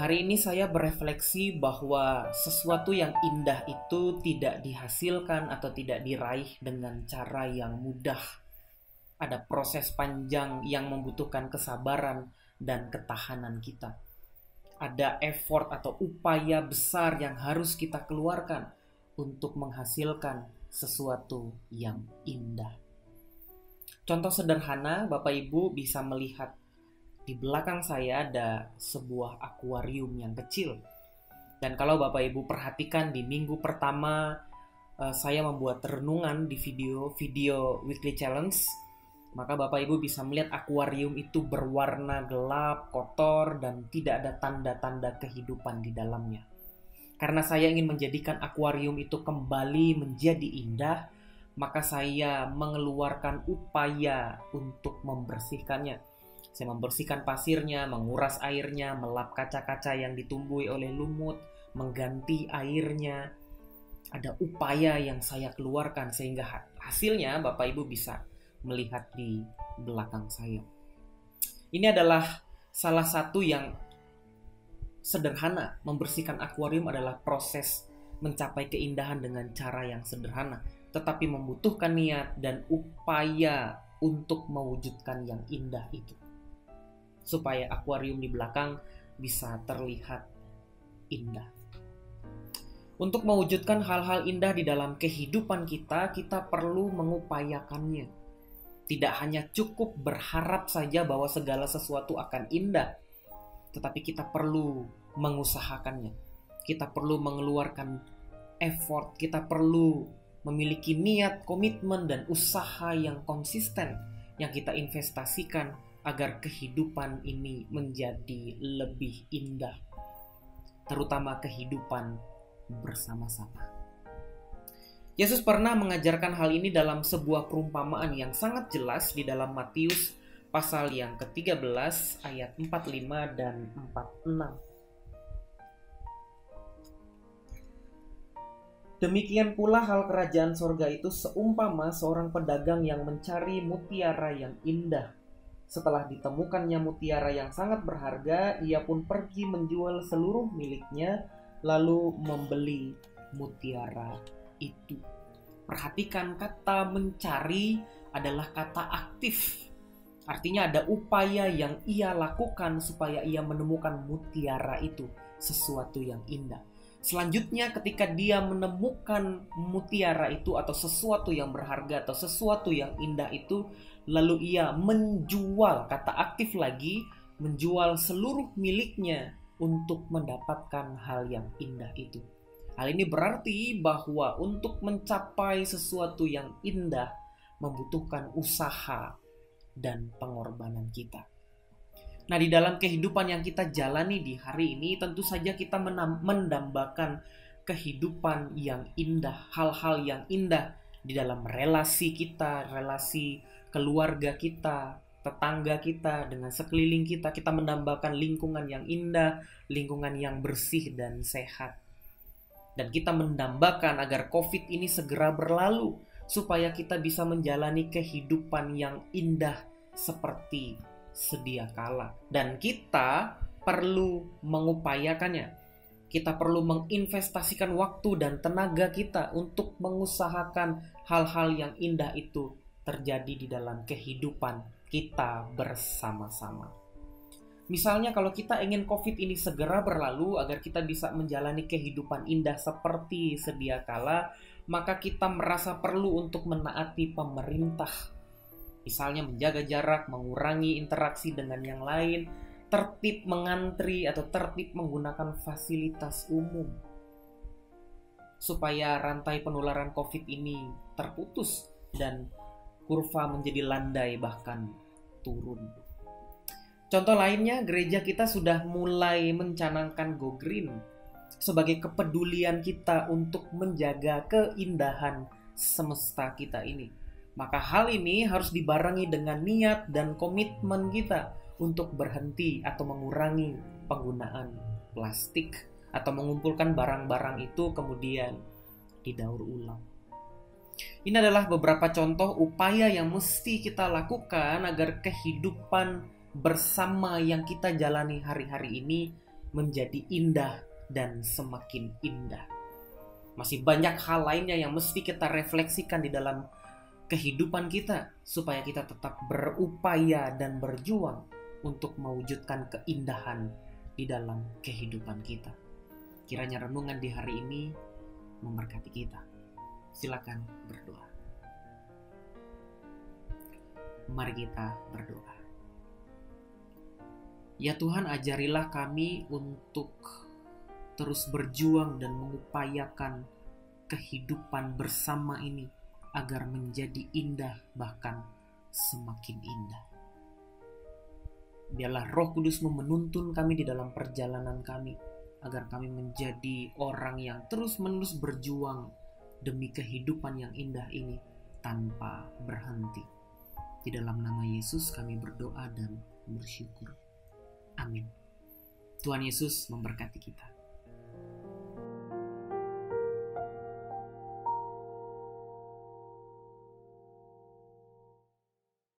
Hari ini saya berefleksi bahwa sesuatu yang indah itu tidak dihasilkan atau tidak diraih dengan cara yang mudah. Ada proses panjang yang membutuhkan kesabaran dan ketahanan kita. Ada effort atau upaya besar yang harus kita keluarkan untuk menghasilkan sesuatu yang indah. Contoh sederhana, Bapak Ibu bisa melihat di belakang saya ada sebuah akuarium yang kecil. Dan kalau Bapak Ibu perhatikan di minggu pertama eh, saya membuat renungan di video-video weekly challenge, maka Bapak Ibu bisa melihat akuarium itu berwarna gelap, kotor, dan tidak ada tanda-tanda kehidupan di dalamnya. Karena saya ingin menjadikan akuarium itu kembali menjadi indah, maka saya mengeluarkan upaya untuk membersihkannya. Saya membersihkan pasirnya, menguras airnya, melap kaca-kaca yang ditumbuhi oleh lumut, mengganti airnya. Ada upaya yang saya keluarkan sehingga hasilnya Bapak Ibu bisa melihat di belakang saya. Ini adalah salah satu yang sederhana. Membersihkan akuarium adalah proses mencapai keindahan dengan cara yang sederhana, tetapi membutuhkan niat dan upaya untuk mewujudkan yang indah itu. Supaya akuarium di belakang bisa terlihat indah. Untuk mewujudkan hal-hal indah di dalam kehidupan kita, kita perlu mengupayakannya. Tidak hanya cukup berharap saja bahwa segala sesuatu akan indah, tetapi kita perlu mengusahakannya. Kita perlu mengeluarkan effort, kita perlu memiliki niat, komitmen, dan usaha yang konsisten yang kita investasikan agar kehidupan ini menjadi lebih indah, terutama kehidupan bersama-sama. Yesus pernah mengajarkan hal ini dalam sebuah perumpamaan yang sangat jelas di dalam Matius pasal yang ke-13 ayat 45 dan 46. Demikian pula hal kerajaan sorga itu seumpama seorang pedagang yang mencari mutiara yang indah. Setelah ditemukannya mutiara yang sangat berharga, ia pun pergi menjual seluruh miliknya, lalu membeli mutiara itu. Perhatikan kata mencari adalah kata aktif. Artinya ada upaya yang ia lakukan supaya ia menemukan mutiara itu, sesuatu yang indah. Selanjutnya ketika dia menemukan mutiara itu atau sesuatu yang berharga atau sesuatu yang indah itu lalu ia menjual kata aktif lagi menjual seluruh miliknya untuk mendapatkan hal yang indah itu. Hal ini berarti bahwa untuk mencapai sesuatu yang indah membutuhkan usaha dan pengorbanan kita. Nah, di dalam kehidupan yang kita jalani di hari ini, tentu saja kita mendambakan kehidupan yang indah, hal-hal yang indah di dalam relasi kita, relasi keluarga kita, tetangga kita, dengan sekeliling kita. Kita mendambakan lingkungan yang indah, lingkungan yang bersih dan sehat. Dan kita mendambakan agar COVID ini segera berlalu, supaya kita bisa menjalani kehidupan yang indah seperti sedia kala dan kita perlu mengupayakannya. Kita perlu menginvestasikan waktu dan tenaga kita untuk mengusahakan hal-hal yang indah itu terjadi di dalam kehidupan kita bersama-sama. Misalnya kalau kita ingin COVID ini segera berlalu agar kita bisa menjalani kehidupan indah seperti sedia kala, maka kita merasa perlu untuk menaati pemerintah Misalnya menjaga jarak, mengurangi interaksi dengan yang lain, tertib mengantri atau tertib menggunakan fasilitas umum. Supaya rantai penularan COVID ini terputus dan kurva menjadi landai bahkan turun. Contoh lainnya, gereja kita sudah mulai mencanangkan Go Green sebagai kepedulian kita untuk menjaga keindahan semesta kita ini. Maka hal ini harus dibarengi dengan niat dan komitmen kita untuk berhenti atau mengurangi penggunaan plastik atau mengumpulkan barang-barang itu kemudian didaur ulang. Ini adalah beberapa contoh upaya yang mesti kita lakukan agar kehidupan bersama yang kita jalani hari-hari ini menjadi indah dan semakin indah. Masih banyak hal lainnya yang mesti kita refleksikan di dalam kehidupan kita supaya kita tetap berupaya dan berjuang untuk mewujudkan keindahan di dalam kehidupan kita. Kiranya renungan di hari ini memberkati kita. Silakan berdoa. Mari kita berdoa. Ya Tuhan, ajarilah kami untuk terus berjuang dan mengupayakan kehidupan bersama ini agar menjadi indah, bahkan semakin indah. Biarlah Roh Kudus menuntun kami di dalam perjalanan kami, agar kami menjadi orang yang terus-menerus berjuang demi kehidupan yang indah ini tanpa berhenti. Di dalam nama Yesus, kami berdoa dan bersyukur. Amin. Tuhan Yesus memberkati kita.